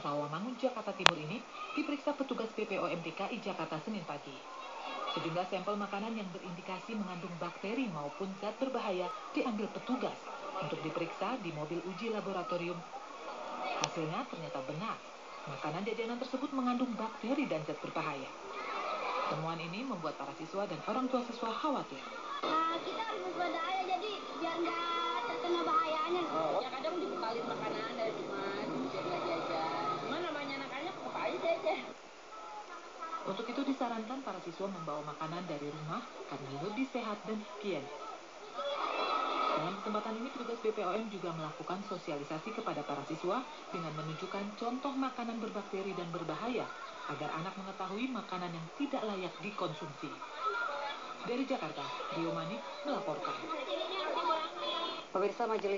Sawamangun, Jakarta Timur ini diperiksa petugas BPOM DKI Jakarta Senin pagi. Sejumlah sampel makanan yang berindikasi mengandung bakteri maupun zat berbahaya diambil petugas untuk diperiksa di mobil uji laboratorium. Hasilnya ternyata benar. Makanan jajanan tersebut mengandung bakteri dan zat berbahaya. Temuan ini membuat para siswa dan orang tua siswa khawatir. Nah, kita harus jadi Untuk itu disarankan para siswa membawa makanan dari rumah karena lebih sehat dan higienis. Dalam kesempatan ini, petugas BPOM juga melakukan sosialisasi kepada para siswa dengan menunjukkan contoh makanan berbakteri dan berbahaya agar anak mengetahui makanan yang tidak layak dikonsumsi. Dari Jakarta, Rio Manik melaporkan. Pemirsa Majelis